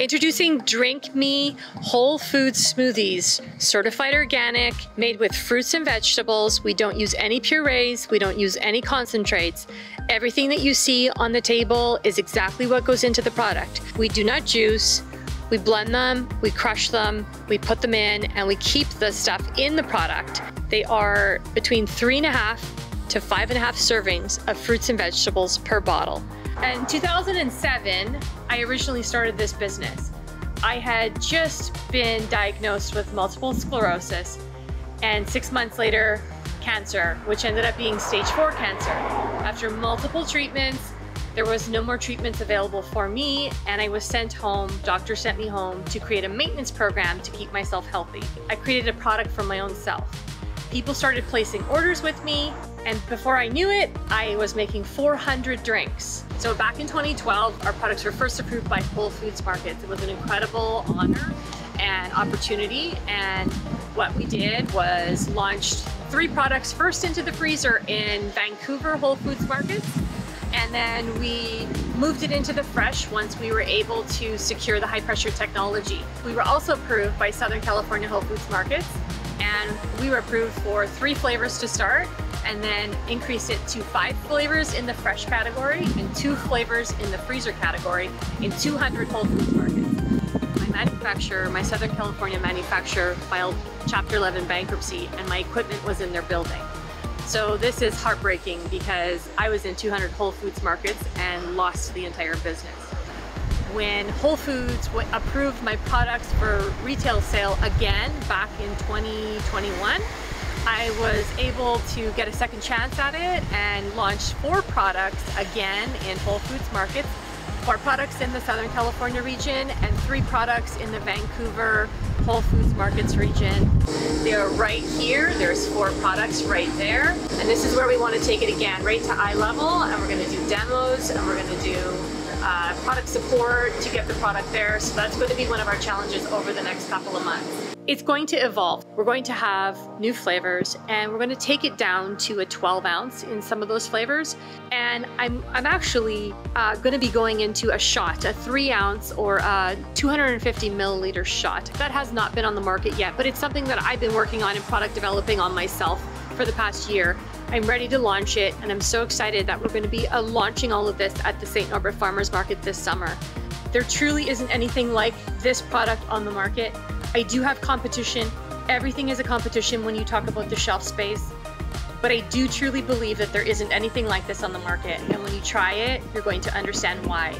Introducing DrinkMe Whole Food Smoothies, certified organic, made with fruits and vegetables. We don't use any purees, we don't use any concentrates. Everything that you see on the table is exactly what goes into the product. We do not juice, we blend them, we crush them, we put them in, and we keep the stuff in the product. They are between three and a half to five and a half servings of fruits and vegetables per bottle. In 2007, I originally started this business. I had just been diagnosed with multiple sclerosis and six months later, cancer, which ended up being stage four cancer. After multiple treatments, there was no more treatments available for me and I was sent home, doctor sent me home to create a maintenance program to keep myself healthy. I created a product for my own self. People started placing orders with me and before I knew it, I was making 400 drinks. So back in 2012, our products were first approved by Whole Foods Markets. It was an incredible honor and opportunity. And what we did was launched three products first into the freezer in Vancouver Whole Foods Markets. And then we moved it into the fresh once we were able to secure the high pressure technology. We were also approved by Southern California Whole Foods Markets and we were approved for three flavors to start and then increased it to five flavors in the fresh category and two flavors in the freezer category in 200 Whole Foods markets. My manufacturer, my Southern California manufacturer filed Chapter 11 bankruptcy and my equipment was in their building. So this is heartbreaking because I was in 200 Whole Foods markets and lost the entire business. When Whole Foods approved my products for retail sale again back in 2021, I was able to get a second chance at it and launch four products again in Whole Foods markets, four products in the Southern California region and three products in the Vancouver Whole Foods markets region. They're right here, there's four products right there. And this is where we want to take it again, right to eye level and we're going to do demos and we're going to do product support to get the product there. So that's going to be one of our challenges over the next couple of months. It's going to evolve. We're going to have new flavors and we're going to take it down to a 12 ounce in some of those flavors. And I'm, I'm actually uh, going to be going into a shot, a three ounce or a 250 milliliter shot. That has not been on the market yet, but it's something that I've been working on and product developing on myself for the past year. I'm ready to launch it and I'm so excited that we're going to be uh, launching all of this at the St. Norbert Farmers Market this summer. There truly isn't anything like this product on the market. I do have competition. Everything is a competition when you talk about the shelf space. But I do truly believe that there isn't anything like this on the market. And when you try it, you're going to understand why.